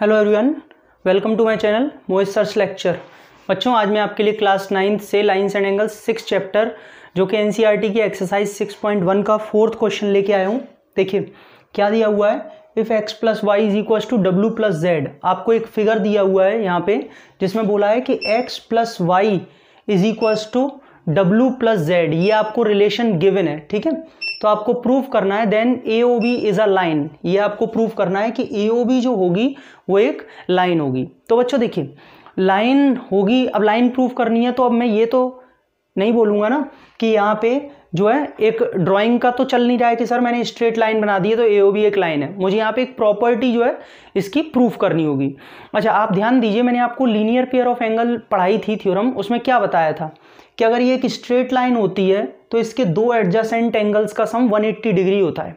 Hello everyone welcome to my channel Mohit search lecture बच्चों, आज मैं आपके लिए क्लास नाइन्थ से lines and angles six chapter जो कि एन की एक्सरसाइज सिक्स पॉइंट वन का फोर्थ क्वेश्चन लेके आया हूँ। देखिए, क्या दिया हुआ है? If x plus y is equal to W plus Z आपको एक फिगर दिया हुआ है यहाँ पे, जिसमें बोला है कि x plus y is equal to W plus Z ये आपको रिलेशन गिवन है, ठीक है? तो आपको प्रूफ करना है then A O B is a line ये आपको प्रूफ करना है कि ए ओ बी जो होगी, वो एक लाइन होगी। तो बच्चों देखिए लाइन होगी, अब लाइन प्रूफ करनी है तो अब मैं ये तो नहीं बोलूँगा ना कि यहाँ पे जो है, एक ड्राइंग का तो चल नहीं रहा है कि सर मैंने स्ट्रेट लाइन बना दी है तो ए ओ बी एक लाइन है। मुझे यहाँ पे एक प्रॉपर्टी जो है, इसकी प्रूफ करनी होगी। अच्छा आप ध्यान दीजिए, मैंने आपको लीनियर पेयर ऑफ़ एंगल पढ़ाई थी थ्योरम उसमें क्या बताया था कि अगर ये एक स्ट्रेट लाइन होती है तो इसके दो एडजस्टेंट एंगल्स का सम 180 डिग्री होता है।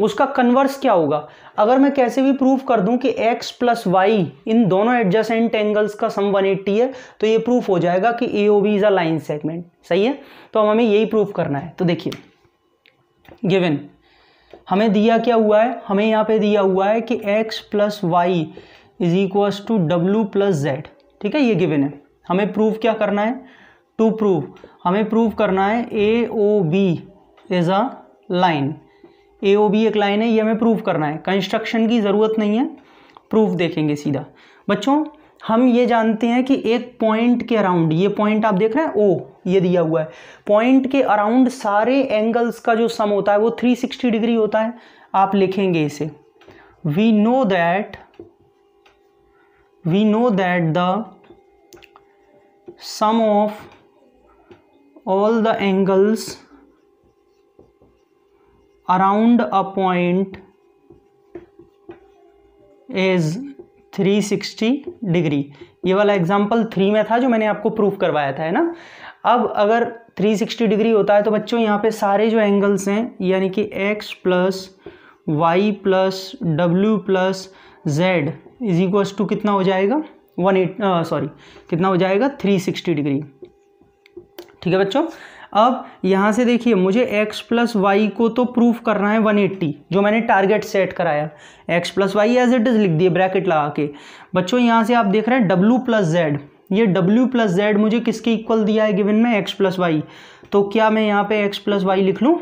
उसका कन्वर्स क्या होगा? अगर मैं कैसे भी प्रूफ कर दूँ कि x प्लस वाई इन दोनों एडजस्टेंट एंगल्स का सम 180 है तो ये प्रूफ हो जाएगा कि A O B is a line segment सही है? तो हमें यही प्रूफ करना है। तो देखिए गिवन हमें दिया क्या हुआ है? हमें यहाँ पे दिया हुआ है कि x plus y is equal to W plus Z ठीक है? ये गिवन है। हमें प्रूफ क्या करना है? टू प्रूव हमें प्रूव करना है A O B is a line A O B एक लाइन है, ये हमें प्रूव करना है. कंस्ट्रक्शन की ज़रूरत नहीं है. प्रूफ देखेंगे सीधा. बच्चों, हम ये जानते हैं कि एक पॉइंट के अराउंड ये पॉइंट आप देख रहे हैं? ओ ये दिया हुआ है. पॉइंट के अराउंड सारे एंगल्स का जो सम होता है, वो 360 डिग्री होता है. आप लिखेंगे इसे. We know that we know that the sum of all the angles around a point is 360 degree ये वाला एग्ज़ाम्पल थ्री में था जो मैंने आपको प्रूफ करवाया था, है ना? अब अगर 360 डिग्री होता है तो बच्चों, यहाँ पे सारे जो एंगल्स हैं, यानी कि x plus y plus W plus z is equal to कितना हो जाएगा? वन एट सॉरी कितना हो जाएगा? 360 डिग्री ठीक है बच्चों? अब यहाँ से देखिए, मुझे x प्लस वाई को तो प्रूफ करना है 180 जो मैंने टारगेट सेट कराया। x plus y as it is लिख दिए ब्रैकेट लगा के। बच्चों, यहाँ से आप देख रहे हैं w प्लस जेड ये w प्लस जेड मुझे किसके इक्वल दिया है गिवन में? x प्लस वाई तो क्या मैं यहाँ पे x प्लस वाई लिख लूँ?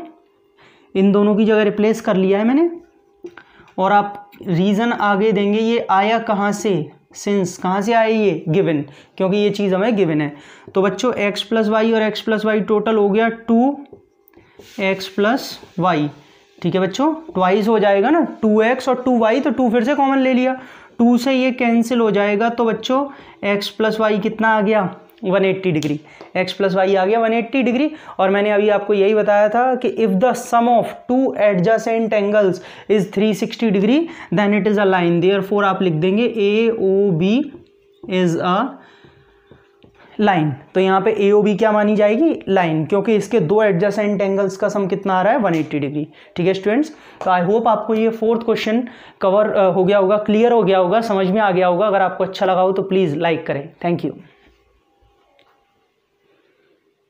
इन दोनों की जगह रिप्लेस कर लिया है मैंने। और आप रीज़न आगे देंगे, ये आया कहाँ से? सिंस, कहाँ से आए ये? गिवन। क्योंकि ये चीज़ हमें गिवन है। तो बच्चों एक्स प्लस वाई और एक्स प्लस वाई टोटल हो गया टू एक्स प्लस वाई ठीक है बच्चों? ट्वाइस हो जाएगा ना? टू एक्स और टू वाई तो टू फिर से कॉमन ले लिया। टू से ये कैंसिल हो जाएगा। तो बच्चों एक्स प्लस वाई कितना आ गया? 180 डिग्री। x प्लस वाई आ गया 180 डिग्री और मैंने अभी आपको यही बताया था कि if the sum of two adjacent angles is 360 degree then it is a line therefore आप लिख देंगे A O B is a line तो यहाँ पे ए ओ बी क्या मानी जाएगी? लाइन क्योंकि इसके दो एडजसेंट एंगल्स का सम कितना आ रहा है? 180 डिग्री। ठीक है स्टूडेंट्स तो आई होप आपको ये फोर्थ क्वेश्चन कवर हो गया होगा क्लियर हो गया होगा, समझ में आ गया होगा। अगर आपको अच्छा लगा हो तो प्लीज़ लाइक करें। Thank you